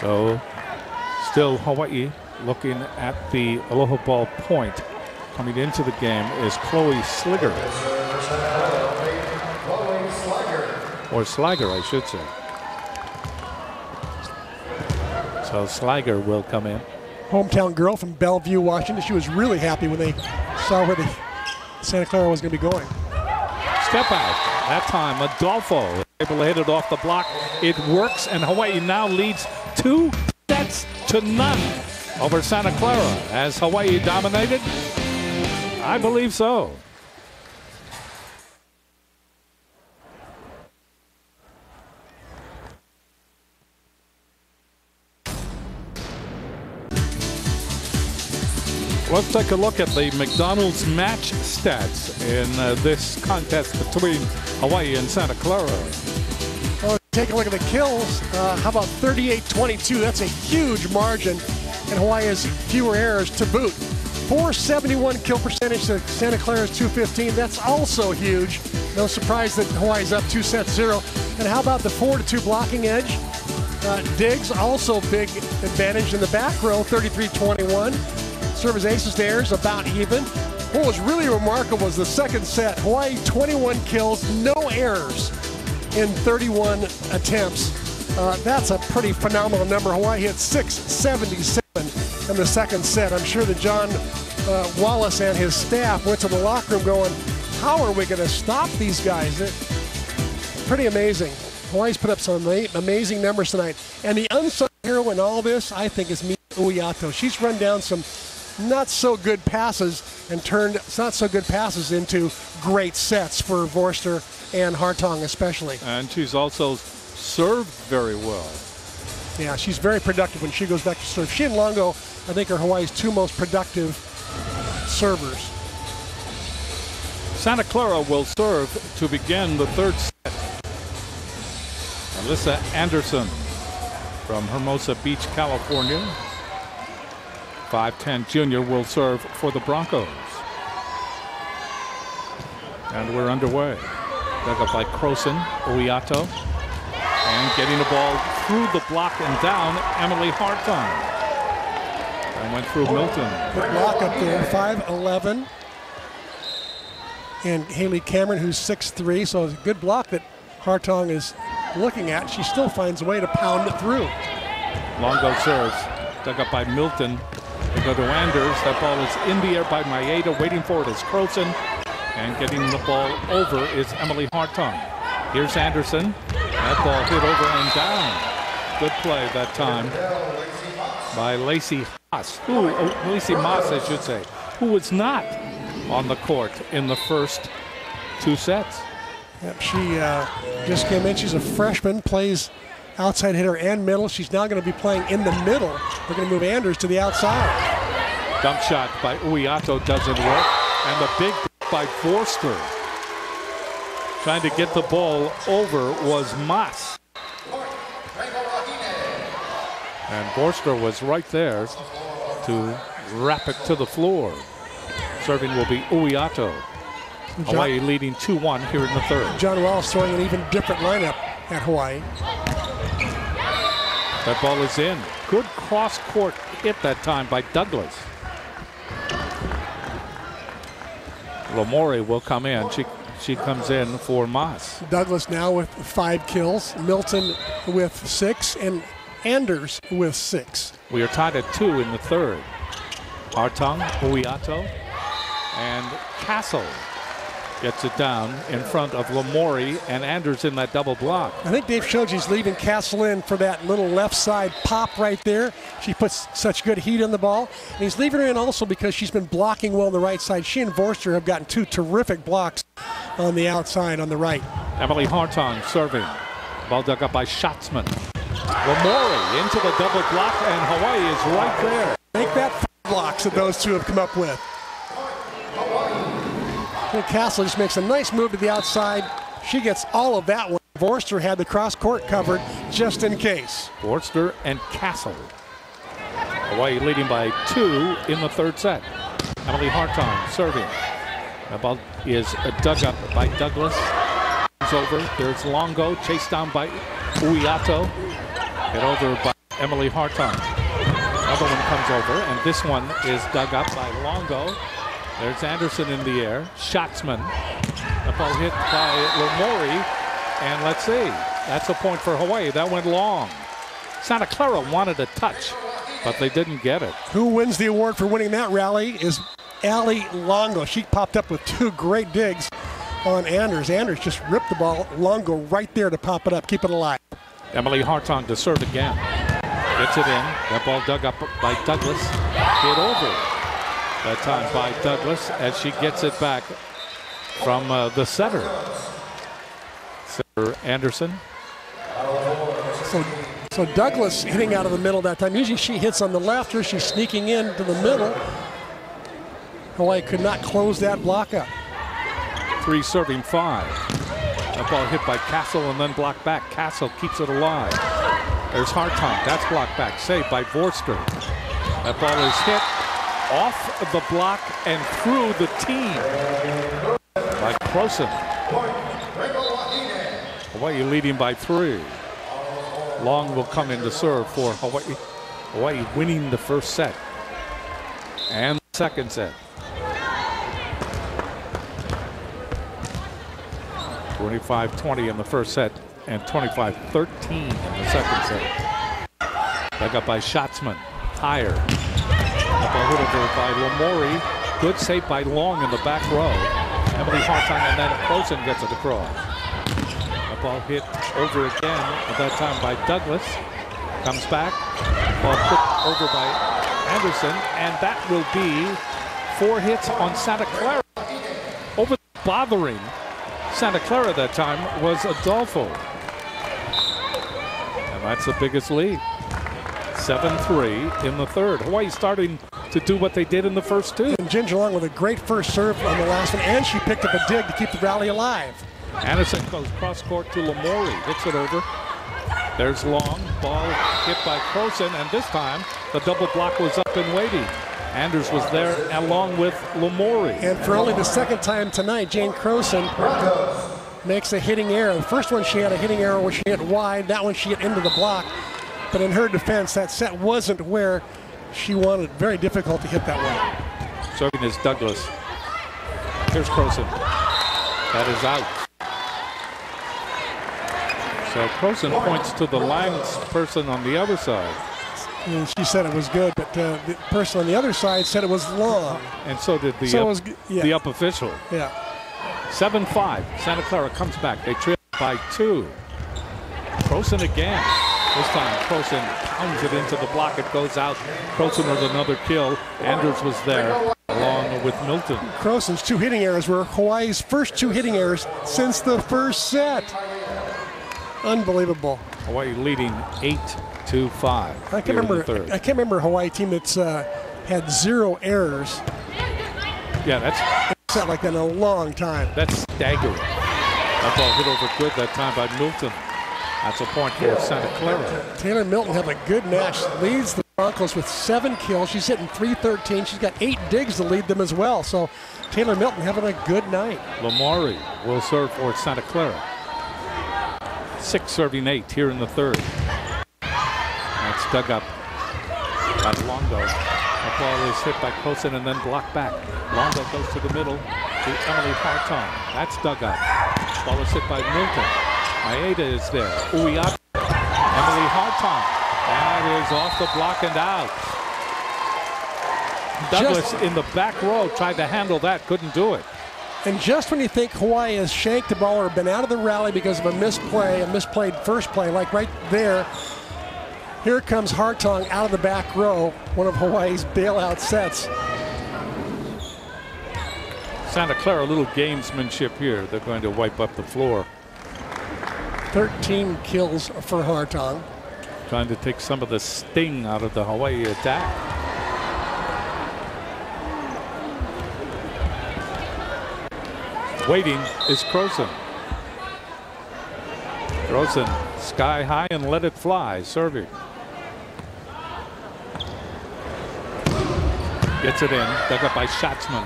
So still Hawaii looking at the Aloha ball point. Coming into the game is Chloe Sliger. Or Sliger, I should say. So Sliger will come in. Hometown girl from Bellevue, Washington. She was really happy when they saw where the Santa Clara was going to be going. Step out. That time, Adolfo able to hit it off the block. It works, and Hawaii now leads two sets to none over Santa Clara. Has Hawaii dominated? I believe so. Let's take a look at the McDonald's match stats in uh, this contest between Hawaii and Santa Clara. Oh, take a look at the kills. Uh, how about 38-22? That's a huge margin, and Hawaii has fewer errors to boot. 471 kill percentage to Santa Clara's 215. That's also huge. No surprise that Hawaii's up two sets zero. And how about the four to two blocking edge? Uh, Digs also big advantage in the back row, 33-21. Service aces to errors about even. What was really remarkable was the second set. Hawaii 21 kills, no errors in 31 attempts. Uh, that's a pretty phenomenal number. Hawaii hit 677 in the second set. I'm sure that John uh, Wallace and his staff went to the locker room going, how are we going to stop these guys? Pretty amazing. Hawaii's put up some amazing numbers tonight. And the unsung hero in all this, I think, is Mita Uiato. She's run down some not so good passes and turned not so good passes into great sets for Vorster and Hartong especially. And she's also served very well. Yeah, she's very productive when she goes back to serve. She and Longo, I think, are Hawaii's two most productive servers. Santa Clara will serve to begin the third set. Alyssa Anderson from Hermosa Beach, California. 5'10 junior will serve for the Broncos. And we're underway. Dug up by Croson, Uiato. And getting the ball through the block and down, Emily Hartong. And went through Milton. Good block up there, 5'11. And Haley Cameron, who's 6'3, so it's a good block that Hartong is looking at. She still finds a way to pound it through. Longo serves, dug up by Milton. They go to Anders. That ball is in the air by Maeda. Waiting for it is Croson. And getting the ball over is Emily Hartong. Here's Anderson. That ball hit over and down. Good play that time by Lacey Haas. Who, oh, Lacey Moss, I should say, who was not on the court in the first two sets. Yep, she uh, just came in. She's a freshman, plays outside hitter and middle. She's now going to be playing in the middle. We're going to move Anders to the outside. Dump shot by Uiato doesn't work. And the big by Vorster. Trying to get the ball over was Moss. And Vorster was right there to wrap it to the floor. Serving will be Uiato. Hawaii leading 2-1 here in the third. John Wallace throwing an even different lineup at Hawaii. That ball is in. Good cross-court hit that time by Douglas. Lamore will come in. She she comes in for Moss. Douglas now with five kills. Milton with six. And Anders with six. We are tied at two in the third. Hartong, Uiato, and Castle gets it down in front of Lamori and Anders in that double block. I think Dave Shoji's leaving Castle in for that little left side pop right there. She puts such good heat on the ball. And he's leaving her in also because she's been blocking well on the right side. She and Vorster have gotten two terrific blocks on the outside on the right. Emily Hartong serving. Ball dug up by Schatzman. Lamori into the double block and Hawaii is right there. Make that blocks that those two have come up with. And Castle just makes a nice move to the outside. She gets all of that one. Vorster had the cross court covered just in case. Vorster and Castle. Hawaii leading by two in the third set. Emily Hartong serving. The ball is dug up by Douglas. It's over. There's Longo chased down by Uiato. Hit over by Emily Hartong. Another one comes over, and this one is dug up by Longo. There's Anderson in the air. Schatzman. The ball hit by Lamori. And let's see. That's a point for Hawaii. That went long. Santa Clara wanted a touch, but they didn't get it. Who wins the award for winning that rally is Ali Longo. She popped up with two great digs on Anders. Anders just ripped the ball. Longo right there to pop it up, keep it alive. Emily Hartong to serve again. Gets it in. That ball dug up by Douglas. Hit over. That time by Douglas as she gets it back from uh, the setter. Setter Anderson. So, so Douglas hitting out of the middle that time. Usually she hits on the left, here she's sneaking in to the middle. Hawaii could not close that block up. Three serving five. That ball hit by Castle and then blocked back. Castle keeps it alive. There's Hartong. That's blocked back. Saved by Vorster. That ball is hit off the block and through the team by Croson. Hawaii leading by three. Long will come in to serve for Hawaii. Hawaii winning the first set and the second set. 25-20 in the first set and 25-13 in the second set. Back up by Schatzman. Higher. Up a little bit by Lamori. Good save by Long in the back row. Emily Hartong and then Croson gets it across. The ball hit over again, at that time by Douglas. Comes back. Ball put over by Anderson, and that will be four hits on Santa Clara. Over bothering Santa Clara that time was Adolfo. And that's the biggest lead. 7-3 in the third. Hawaii starting to do what they did in the first two. And Ginger Long with a great first serve on the last one, and she picked up a dig to keep the rally alive. Anderson goes cross court to Lamori, hits it over. There's Long, ball hit by Croson, and this time the double block was up and waiting. Anders was there along with Lamori. And for only the second time tonight, Jane Croson makes a hitting error. The first one she had a hitting error where she hit wide. That one she hit into the block. But in her defense, that set wasn't where she wanted. Very difficult to hit that way. Serving is Douglas. Here's Croson. That is out. So Croson points to the lines person on the other side. And she said it was good, but uh, the person on the other side said it was long. And so did the, So up, was- yeah. the up official. Yeah. 7-5. Santa Clara comes back. They trail by two. Croson again. This time Croson pounds it into the block. It goes out. Croson with another kill. Anders was there along with Milton. Croson's two hitting errors were Hawaii's first two hitting errors since the first set. Unbelievable. Hawaii leading 8 to 5. I can't here in the remember. I can't remember a Hawaii team that's uh, had zero errors Yeah, that's set like that in a long time. that's staggering. That ball hit over good that time by Milton. That's a point for Santa Clara. Taylor Milton having a good match. Leads the Broncos with seven kills. She's hitting 313. She's got eight digs to lead them as well. So Taylor Milton having a good night. Lamari will serve for Santa Clara. Six serving eight here in the third. That's dug up by Longo. The ball is hit by Croson and then blocked back. Longo goes to the middle to Emily Hartong. That's dug up. Ball is hit by Milton. Maeda is there. Uiato. Emily Hartong. That is off the block and out. Douglas in the back row tried to handle that, couldn't do it. And just when you think Hawaii has shanked the ball or been out of the rally because of a misplay, a misplayed first play, like right there, here comes Hartong out of the back row, one of Hawaii's bailout sets. Santa Clara, a little gamesmanship here. They're going to wipe up the floor, 13 kills for Hartong. trying to take some of the sting out of the Hawaii attack. Waiting is Croson. Croson, sky high and let it fly, serving. Gets it in, dug up by Schatzman.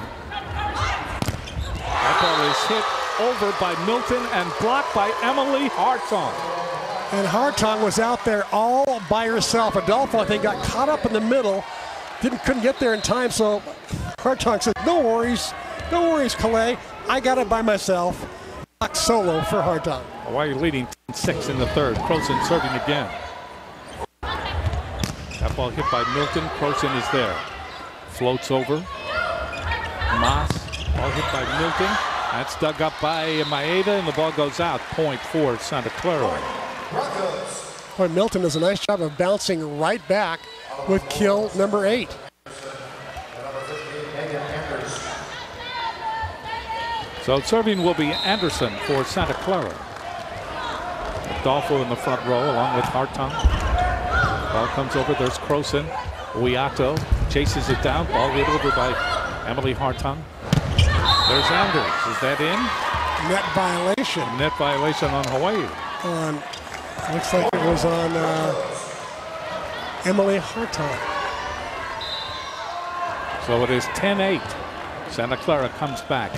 That ball is hit over by Milton and blocked by Emily Hartong. And Hartong was out there all by herself. Adolfo, I think, got caught up in the middle. Didn't couldn't get there in time, so Hartong said, no worries. No worries, Kalei. I got it by myself. Lock solo for Hartong. Hawaii leading 10-6 in the third. Croson serving again. That ball hit by Milton. Croson is there. Floats over. Moss. Ball hit by Milton. That's dug up by Maeda, and the ball goes out. Point for Santa Clara. Boy, Milton does a nice job of bouncing right back with kill number eight. So serving will be Anderson for Santa Clara. Adolfo in the front row along with Hartong. Ball comes over. There's Croson. Uiato chases it down. Ball hit over by Emily Hartong. There's Anders. Is that in? Net violation. Net violation on Hawaii. On, looks like it was on uh, Emily Hartong. So it is 10-8. Santa Clara comes back.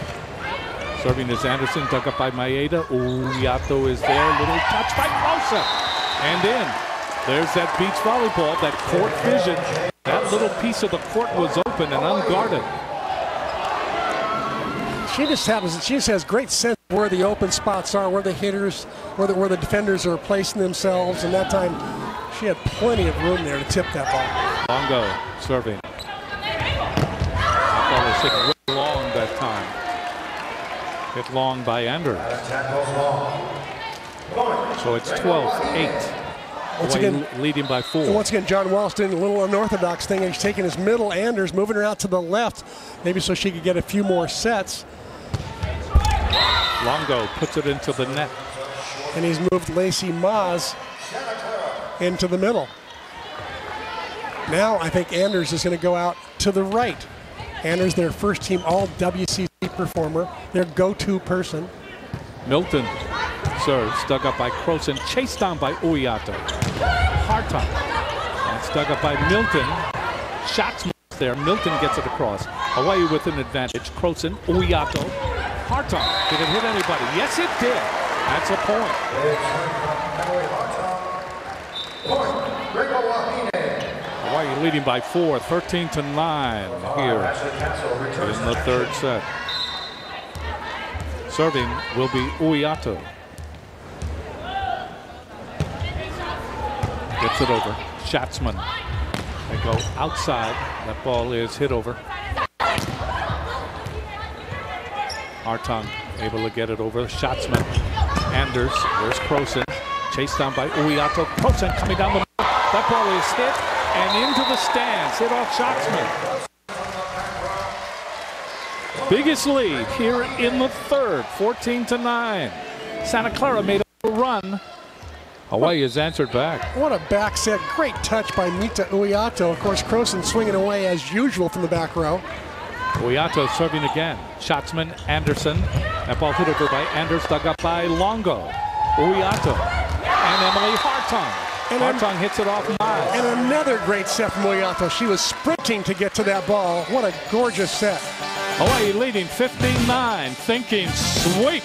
Serving is Anderson, dug up by Maeda. Uiato is there. Little touch by Mosa. And in. There's that beach volleyball, that court vision. That little piece of the court was open and unguarded. She just has she just has great sense of where the open spots are, where the hitters, where the where the defenders are placing themselves, and that time she had plenty of room there to tip that ball. Longo serving. That ball was hit long that time. Hit long by Anders. So it's 12-8. Once again, leading by four. Once again, John Wallace doing a little unorthodox thing. He's taking his middle. Anders moving her out to the left, maybe so she could get a few more sets. Longo puts it into the net. And he's moved Lacey Moss into the middle. Now I think Anders is going to go out to the right. Anders, their first team All WCC performer, their go-to person. Milton serves, dug up by Croson, chased down by Uiato. Hartong. That's dug up by Milton. Shots there. Milton gets it across. Hawaii with an advantage. Croson, Uiato. Hartong. Did it hit anybody? Yes, it did. That's a point. Hawaii leading by four, 13 to 9 here in the third set. Serving will be Uiato. Gets it over. Schatzman. They go outside. That ball is hit over. Hartong able to get it over. Schatzman. Anders. There's Croson. Chased down by Uiato. Croson coming down the middle. That ball is hit and into the stands. Hit off Schatzman. Biggest lead here in the third, 14 to 9. Santa Clara made a run. Hawaii has answered back. What a back set. Great touch by Mita Uiato. Of course, Croson swinging away as usual from the back row. Uiato serving again. Schatzman, Anderson. That ball hit over by Anders, dug up by Longo. Uiato. And Emily Hartong. And Hartong hits it off Miles. And another great set from Uiato. She was sprinting to get to that ball. What a gorgeous set. Hawaii leading 15-9, thinking sweep.